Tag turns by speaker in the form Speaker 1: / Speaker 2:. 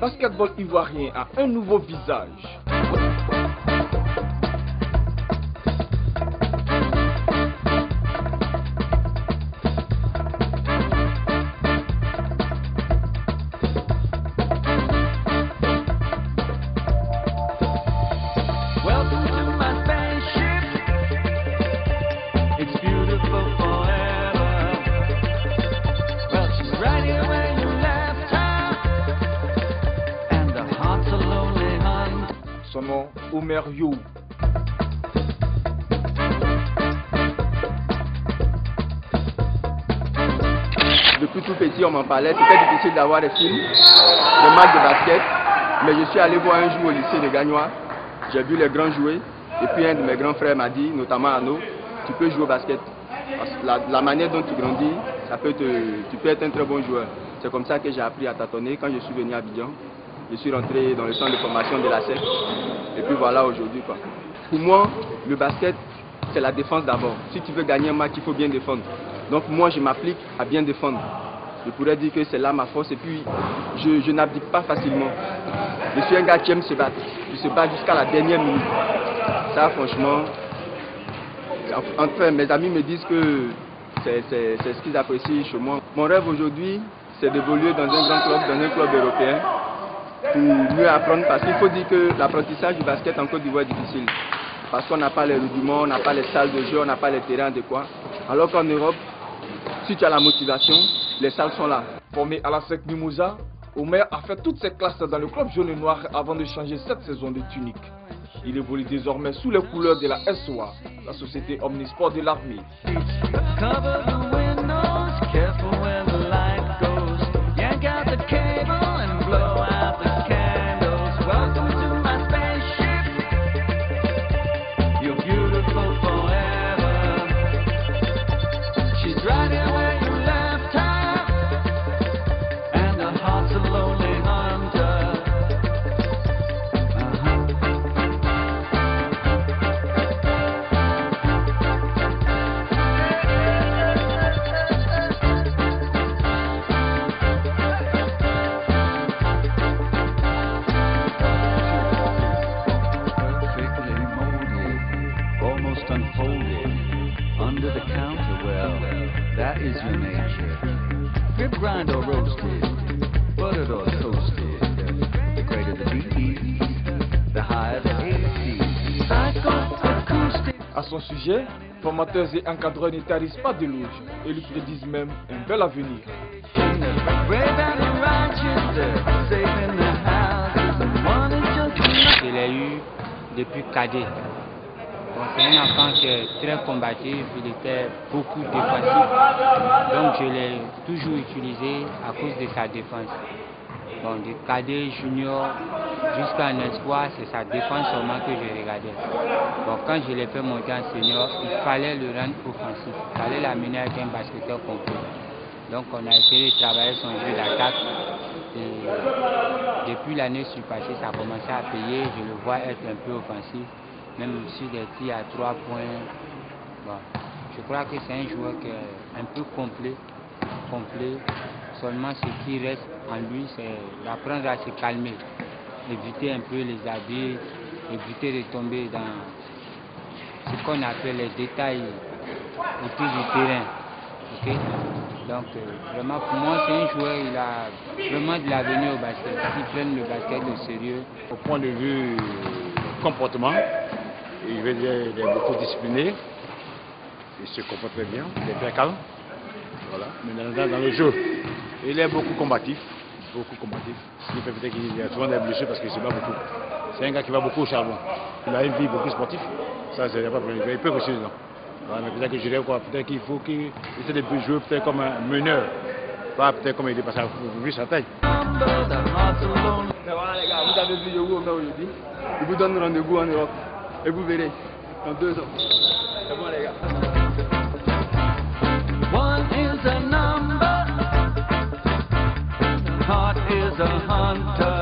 Speaker 1: basketball ivoirien a un nouveau visage. Omer You.
Speaker 2: Depuis tout petit, on m'en parlait. C'était difficile d'avoir des films, des matchs de basket. Mais je suis allé voir un jour au lycée de Gagnois. J'ai vu les grands jouer. Et puis un de mes grands frères m'a dit, notamment Arnaud, tu peux jouer au basket. La manière dont tu grandis, ça peut te, tu peux être un très bon joueur. C'est comme ça que j'ai appris à tâtonner. Quand je suis venu à Abidjan, je suis rentré dans le centre de formation de la SEC. Et puis voilà aujourd'hui. quoi. Pour moi, le basket, c'est la défense d'abord. Si tu veux gagner un match, il faut bien défendre. Donc moi, je m'applique à bien défendre. Je pourrais dire que c'est là ma force. Et puis, je, je n'abdique pas facilement. Je suis un gars qui aime se battre. Je se bats jusqu'à la dernière minute. Ça, franchement, enfin, mes amis me disent que c'est ce qu'ils apprécient chez moi. Mon rêve aujourd'hui, c'est d'évoluer dans un grand club, dans un club européen, pour mieux apprendre. Parce qu'il faut dire que l'apprentissage du basket en Côte d'Ivoire est difficile. Parce qu'on n'a pas les rudiments, on n'a pas les salles de jeu, on n'a pas les terrains adéquats. Alors qu'en Europe, si tu as la motivation, les salles sont là.
Speaker 1: Formé à la SEC Mimouza, Omer a fait toutes ses classes dans le club jaune et noir avant de changer cette saison de tunique. Il évolue désormais sous les couleurs de la SOA, la société omnisport de l'armée.
Speaker 3: Under the counter. Well, that is your nature. Rib grind or roasted, buttered or toasted. The greater the BE, the higher the AC.
Speaker 1: À son sujet, formateurs et encadreurs ne tarissent pas d'éloges et lui prédisent même un bel avenir.
Speaker 4: Je l'ai eu depuis cadet. C'est un enfant qui est très combatif, il était beaucoup défensif. Donc je l'ai toujours utilisé à cause de sa défense. Bon, de cadet, junior, jusqu'à un espoir, c'est sa défense seulement que je regardais. Bon, quand je l'ai fait monter en senior, il fallait le rendre offensif. Il fallait l'amener avec un basketteur complet. Donc on a essayé de travailler son jeu d'attaque. Et depuis l'année surpassée, ça a commencé à payer. Je le vois être un peu offensif, même sur des tirs à trois points. Je crois que c'est un joueur qui est un peu complet. complet. Seulement ce qui reste en lui, c'est d'apprendre à se calmer, éviter un peu les abus, éviter de tomber dans ce qu'on appelle les détails autour du terrain. Donc, euh, vraiment, pour moi, c'est un joueur, il a vraiment de l'avenir au basket. S'il prenne le basket au sérieux,
Speaker 5: Au point de vue comportement, il veut dire il est beaucoup discipliné, il se comporte très bien, il est très calme. Voilà. Mais dans, dans le jeu, il est beaucoup combatif, beaucoup combatif. Ce qui fait peut-être qu'il a souvent des blessures parce qu'il se bat beaucoup. C'est un gars qui va beaucoup au charbon. Il a une vie beaucoup sportive, ça c'est pas problème. Il peut réussir dedans. Voilà, mais peut-être que je dirais quoi, peut-être qu'il faut qu'il essaie de jouer peut-être comme un meneur, pas peut-être comme il est passé à vu sa taille.
Speaker 2: voilà les gars, vous avez vu, aujourd'hui. Je vous donne rendez-vous en Europe. Et vous verrez, dans deux ans. C'est bon les gars.
Speaker 3: One is a number, heart is a hunter.